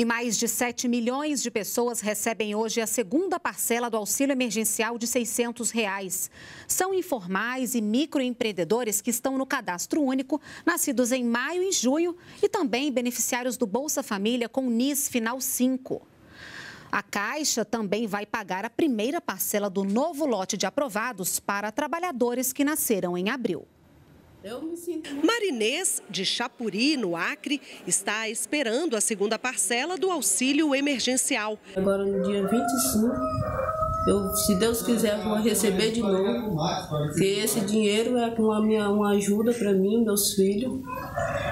E mais de 7 milhões de pessoas recebem hoje a segunda parcela do auxílio emergencial de 600 reais. São informais e microempreendedores que estão no cadastro único, nascidos em maio e junho, e também beneficiários do Bolsa Família com NIS Final 5. A Caixa também vai pagar a primeira parcela do novo lote de aprovados para trabalhadores que nasceram em abril. Marinês, de Chapuri, no Acre, está esperando a segunda parcela do auxílio emergencial. Agora, no dia 25, eu, se Deus quiser, vou receber de novo. Porque esse dinheiro é uma, minha, uma ajuda para mim, meus filhos,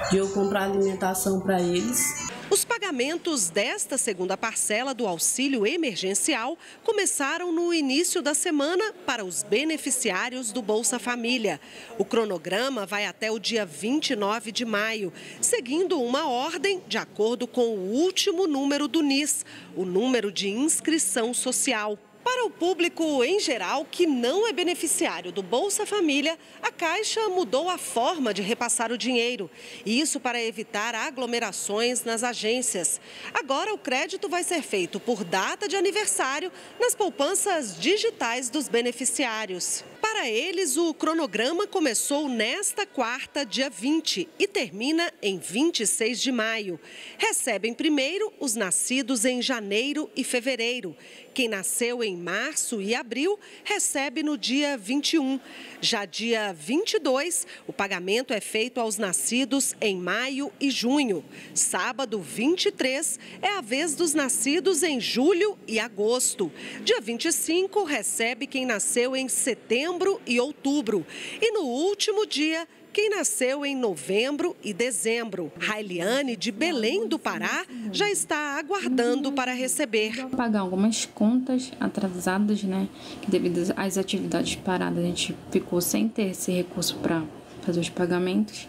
de eu comprar alimentação para eles. Os pagamentos desta segunda parcela do auxílio emergencial começaram no início da semana para os beneficiários do Bolsa Família. O cronograma vai até o dia 29 de maio, seguindo uma ordem de acordo com o último número do NIS, o número de inscrição social. Para o público em geral que não é beneficiário do Bolsa Família, a Caixa mudou a forma de repassar o dinheiro. Isso para evitar aglomerações nas agências. Agora o crédito vai ser feito por data de aniversário nas poupanças digitais dos beneficiários. Para eles, o cronograma começou nesta quarta, dia 20, e termina em 26 de maio. Recebem primeiro os nascidos em janeiro e fevereiro. Quem nasceu em março e abril recebe no dia 21. Já dia 22, o pagamento é feito aos nascidos em maio e junho. Sábado 23 é a vez dos nascidos em julho e agosto. Dia 25 recebe quem nasceu em e outubro. E no último dia quem nasceu em novembro e dezembro. Railiane, de Belém do Pará, já está aguardando para receber. Pagar algumas contas atrasadas, né? Devido às atividades paradas, a gente ficou sem ter esse recurso para fazer os pagamentos.